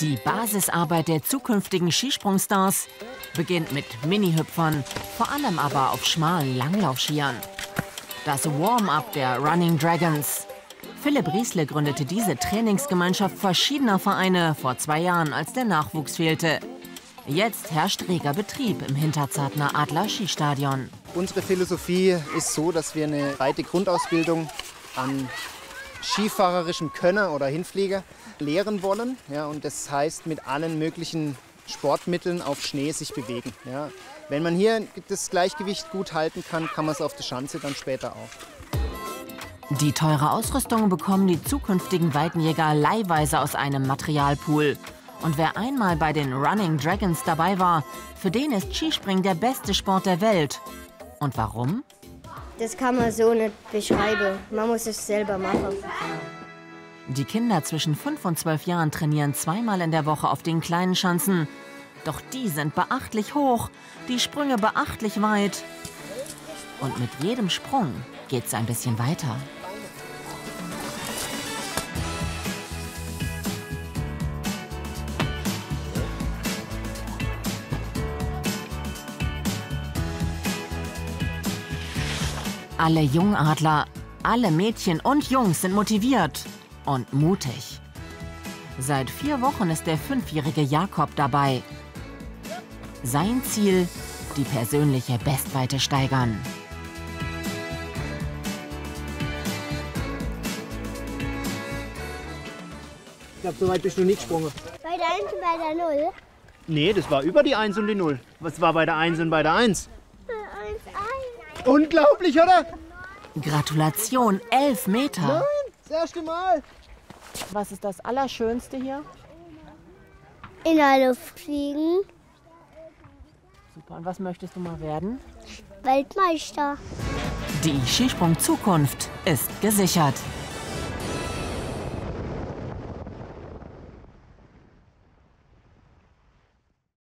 Die Basisarbeit der zukünftigen Skisprungstars beginnt mit Mini-Hüpfern, vor allem aber auf schmalen Langlaufskiern. Das Warm-up der Running Dragons. Philipp Riesle gründete diese Trainingsgemeinschaft verschiedener Vereine vor zwei Jahren, als der Nachwuchs fehlte. Jetzt herrscht reger Betrieb im Hinterzartner Adler Skistadion. Unsere Philosophie ist so, dass wir eine breite Grundausbildung an skifahrerischem Könner oder Hinflieger lehren wollen. Ja, und das heißt, mit allen möglichen Sportmitteln auf Schnee sich bewegen. Ja. Wenn man hier das Gleichgewicht gut halten kann, kann man es auf der Schanze dann später auch. Die teure Ausrüstung bekommen die zukünftigen Weitenjäger leihweise aus einem Materialpool. Und wer einmal bei den Running Dragons dabei war, für den ist Skispringen der beste Sport der Welt. Und warum? Das kann man so nicht beschreiben. Man muss es selber machen. Die Kinder zwischen 5 und 12 Jahren trainieren zweimal in der Woche auf den kleinen Schanzen. Doch die sind beachtlich hoch, die Sprünge beachtlich weit. Und mit jedem Sprung geht's ein bisschen weiter. Alle Jungadler, alle Mädchen und Jungs sind motiviert und mutig. Seit vier Wochen ist der fünfjährige Jakob dabei. Sein Ziel, die persönliche Bestweite steigern. Ich glaube, so weit bist du nicht gesprungen. Bei der 1 und bei der 0? Nee, das war über die 1 und die 0. Was war bei der 1 und bei der 1? 1, 1. Unglaublich, oder? Gratulation, elf Meter. Nein, das erste Mal. Was ist das Allerschönste hier? In der Luft fliegen. Super. Und was möchtest du mal werden? Weltmeister. Die Skisprung-Zukunft ist gesichert.